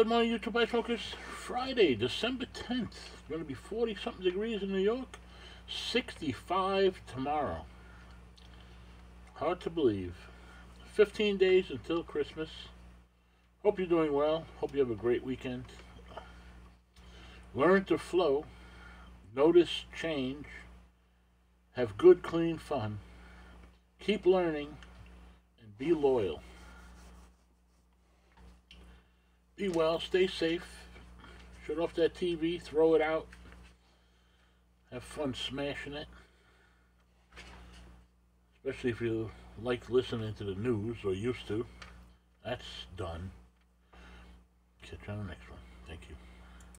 Good morning, YouTube Ice Smokers. Friday, December 10th. It's going to be 40 something degrees in New York. 65 tomorrow. Hard to believe. 15 days until Christmas. Hope you're doing well. Hope you have a great weekend. Learn to flow. Notice change. Have good, clean fun. Keep learning. And be loyal. Be well. Stay safe. Shut off that TV. Throw it out. Have fun smashing it. Especially if you like listening to the news or used to. That's done. Catch you on the next one. Thank you.